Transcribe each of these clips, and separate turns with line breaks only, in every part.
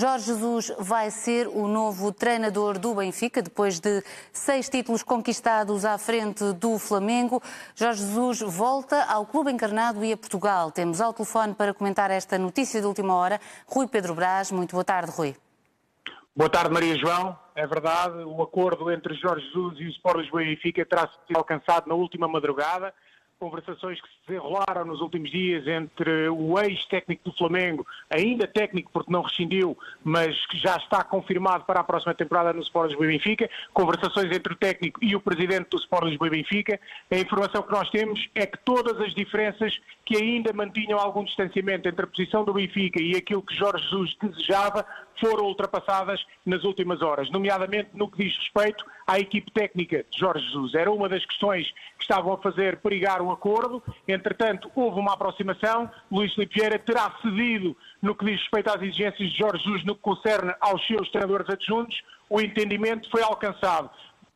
Jorge Jesus vai ser o novo treinador do Benfica, depois de seis títulos conquistados à frente do Flamengo. Jorge Jesus volta ao Clube Encarnado e a Portugal. Temos ao telefone para comentar esta notícia de última hora Rui Pedro Brás. Muito boa tarde, Rui.
Boa tarde, Maria João. É verdade, o acordo entre Jorge Jesus e o Sport Lisboa e Benfica terá sido alcançado na última madrugada conversações que se desenrolaram nos últimos dias entre o ex-técnico do Flamengo, ainda técnico porque não rescindiu, mas que já está confirmado para a próxima temporada no Sport Lisboa e Benfica, conversações entre o técnico e o presidente do Sport Lisboa e Benfica. A informação que nós temos é que todas as diferenças que ainda mantinham algum distanciamento entre a posição do Benfica e aquilo que Jorge Jesus desejava foram ultrapassadas nas últimas horas, nomeadamente no que diz respeito à equipe técnica de Jorge Jesus. Era uma das questões que estavam a fazer perigar acordo, entretanto houve uma aproximação, Luís Filipe Vieira terá cedido no que diz respeito às exigências de Jorge Jesus no que concerne aos seus treinadores adjuntos, o entendimento foi alcançado.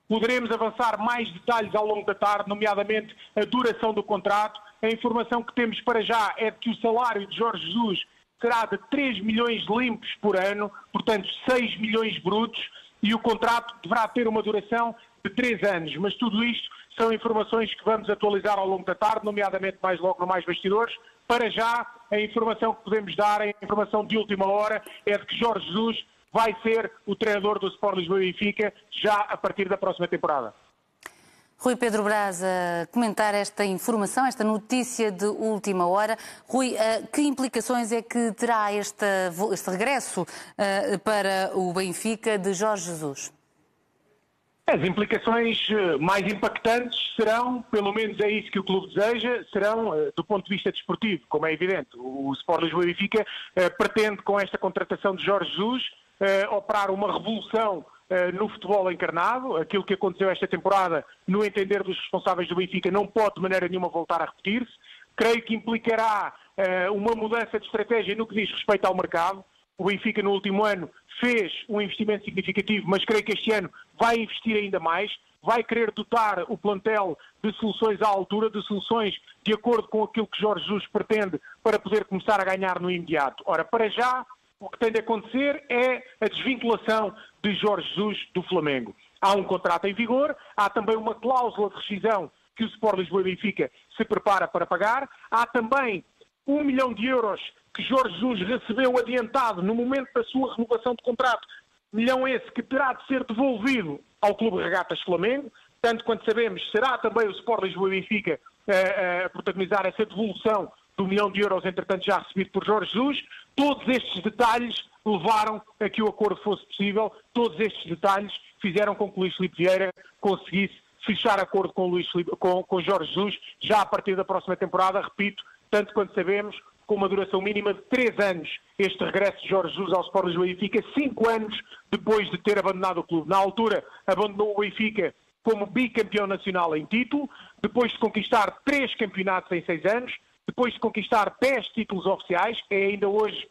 Poderemos avançar mais detalhes ao longo da tarde, nomeadamente a duração do contrato. A informação que temos para já é de que o salário de Jorge Jesus será de 3 milhões limpos por ano, portanto 6 milhões brutos, e o contrato deverá ter uma duração de 3 anos. Mas tudo isto são informações que vamos atualizar ao longo da tarde, nomeadamente mais logo no Mais Bastidores. Para já, a informação que podemos dar, a informação de última hora, é de que Jorge Jesus vai ser o treinador do Sport Lisboa e Benfica já a partir da próxima temporada.
Rui Pedro Braz a comentar esta informação, esta notícia de última hora. Rui, que implicações é que terá este, este regresso eh, para o Benfica de Jorge Jesus?
As implicações eh, mais impactantes serão, pelo menos é isso que o clube deseja, serão do ponto de vista desportivo, como é evidente. O Sport Lisboa e Benfica pretende, com esta contratação de Jorge Jesus, operar uma revolução eh, no futebol encarnado. Aquilo que aconteceu esta temporada, no entender dos responsáveis do Benfica, não pode de maneira nenhuma voltar a repetir-se. Creio que implicará uma mudança de estratégia no que diz respeito ao mercado. O Benfica, no último ano, fez um investimento significativo, mas creio que este ano vai investir ainda mais. Vai querer dotar o plantel de soluções à altura, de soluções de acordo com aquilo que Jorge Jesus pretende para poder começar a ganhar no imediato. Ora, para já, o que tem de acontecer é a desvinculação de Jorge Jesus do Flamengo. Há um contrato em vigor, há também uma cláusula de rescisão que o Sport Lisboa e Benfica se prepara para pagar, há também um milhão de euros que Jorge Jesus recebeu adiantado no momento da sua renovação de contrato, milhão esse que terá de ser devolvido ao Clube Regatas Flamengo, tanto quanto sabemos, será também o Sport Lisboa e Benfica a, a protagonizar essa devolução do milhão de euros, entretanto, já recebido por Jorge Jesus. Todos estes detalhes levaram a que o acordo fosse possível. Todos estes detalhes fizeram com que Luís Filipe Vieira conseguisse fechar acordo com, Luís com, com Jorge Jesus já a partir da próxima temporada, repito, tanto quanto sabemos, com uma duração mínima de três anos, este regresso de Jorge Jesus ao Sport Lisboa e Benfica, cinco anos depois de ter abandonado o clube. Na altura, abandonou o Benfica como bicampeão nacional em título, depois de conquistar três campeonatos em seis anos, depois de conquistar 10 títulos oficiais, é ainda hoje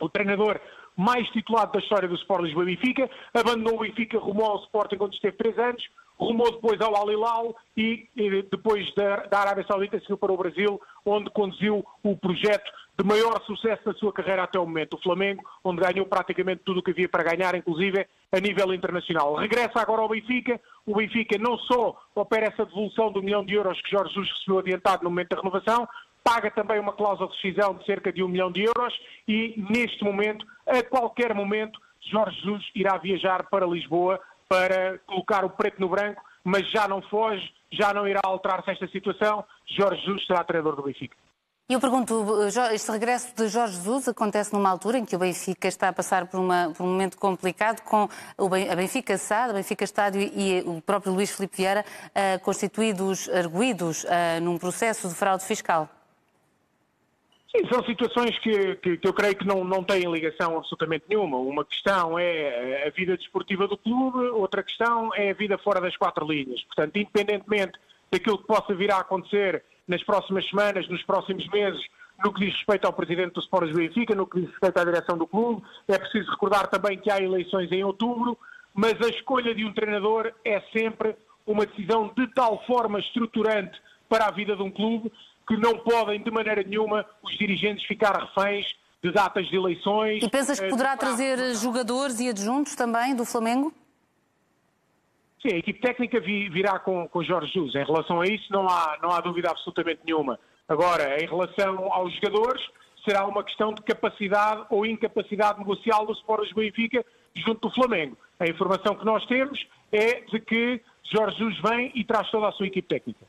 o treinador mais titulado da história do Sport Lisboa e Benfica, abandonou o Benfica, rumou ao Sporting quando esteve 3 anos, rumou depois ao Al Hilal e, e depois da, da Arábia Saudita seguiu para o Brasil, onde conduziu o projeto de maior sucesso da sua carreira até o momento, o Flamengo, onde ganhou praticamente tudo o que havia para ganhar, inclusive a nível internacional. Regressa agora ao Benfica, o Benfica não só opera essa devolução do milhão de euros que Jorge Jesus recebeu adiantado no momento da renovação, paga também uma cláusula de rescisão de cerca de um milhão de euros e, neste momento, a qualquer momento, Jorge Jesus irá viajar para Lisboa para colocar o preto no branco, mas já não foge, já não irá alterar-se esta situação. Jorge Jesus será treinador do Benfica.
E eu pergunto, este regresso de Jorge Jesus acontece numa altura em que o Benfica está a passar por, uma, por um momento complicado com a Benfica SAD, a Benfica Estádio e o próprio Luís Filipe Vieira uh, constituídos, arguídos uh, num processo de fraude fiscal.
Sim, são situações que, que, que, eu creio que não, não têm ligação absolutamente nenhuma. Uma questão é a vida desportiva do clube, outra questão é a vida fora das quatro linhas. Portanto, independentemente daquilo que possa vir a acontecer nas próximas semanas, nos próximos meses, no que diz respeito ao presidente do Sport Benfica, no que diz respeito à direção do clube, é preciso recordar também que há eleições em outubro, mas a escolha de um treinador é sempre uma decisão de tal forma estruturante para a vida de um clube que não podem, de maneira nenhuma, os dirigentes ficar reféns de datas de eleições.
E pensas que poderá trazer jogadores e adjuntos também do Flamengo?
Sim, a equipe técnica virá com, com Jorge Jesus. Em relação a isso, não há, não há dúvida absolutamente nenhuma. Agora, em relação aos jogadores, será uma questão de capacidade ou incapacidade negocial do Sport Benfica junto do Flamengo. A informação que nós temos é de que Jorge Jesus vem e traz toda a sua equipe técnica.